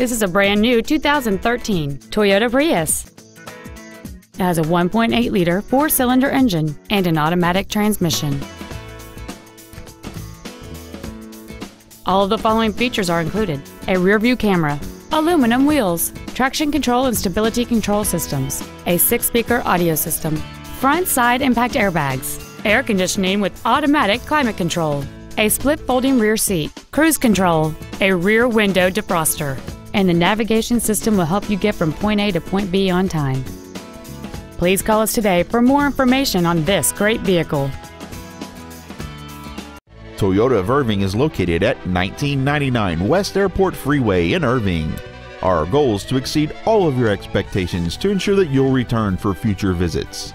This is a brand new 2013 Toyota Prius. It has a 1.8 liter four cylinder engine and an automatic transmission. All of the following features are included a rear view camera, aluminum wheels, traction control and stability control systems, a six speaker audio system, front side impact airbags, air conditioning with automatic climate control, a split folding rear seat, cruise control, a rear window defroster, and the navigation system will help you get from point A to point B on time. Please call us today for more information on this great vehicle. Toyota of Irving is located at 1999 West Airport Freeway in Irving. Our goal is to exceed all of your expectations to ensure that you'll return for future visits.